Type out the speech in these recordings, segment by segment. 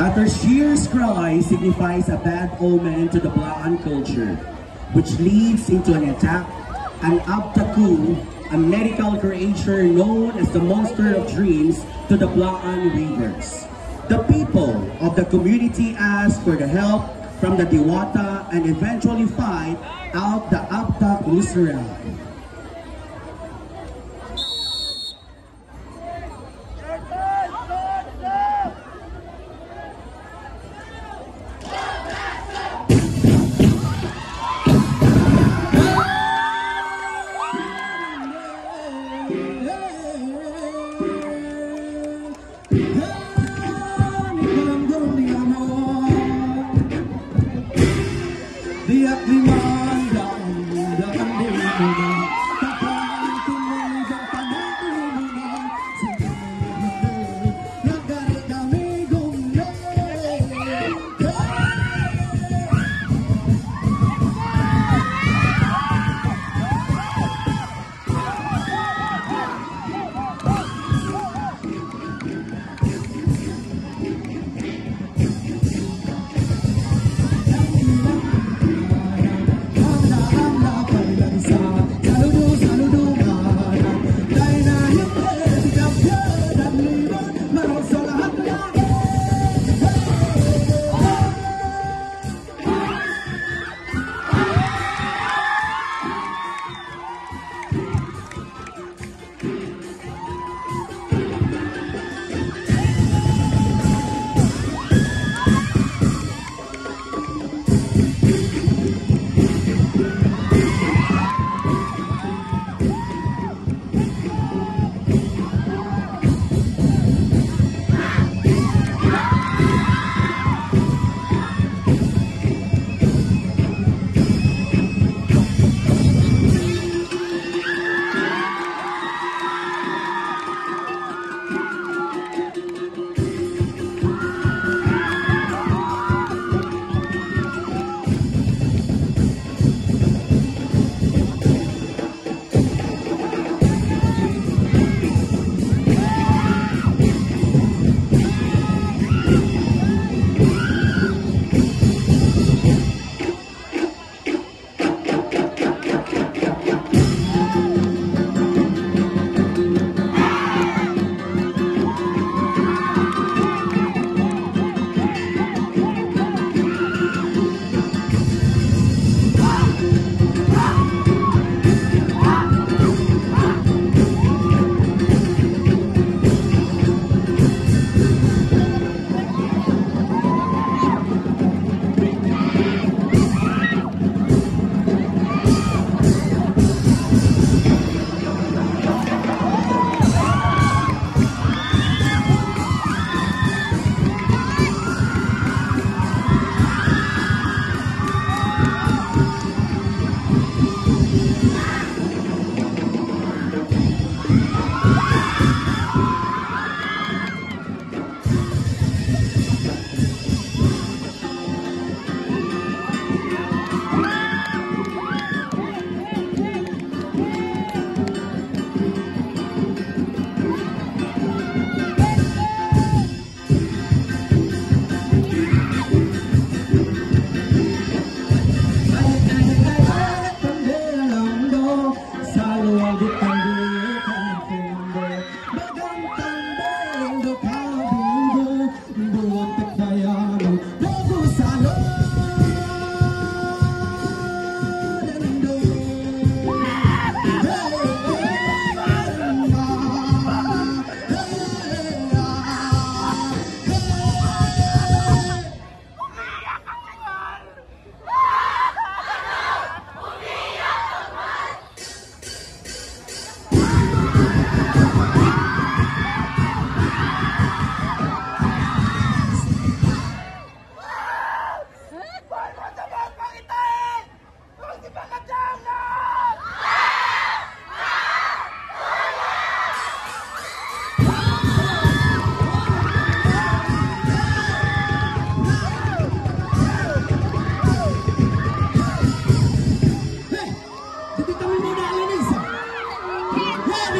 After year's cry signifies a bad omen to the Blaan culture, which leads into an attack, an abtaku, a medical creature known as the monster of dreams to the Blaan weavers. The people of the community ask for the help from the Diwata and eventually fight out the Abtak Israel.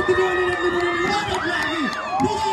Thank you very much, it,